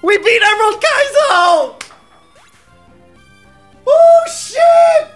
We beat Emerald Kaizo! Oh shit!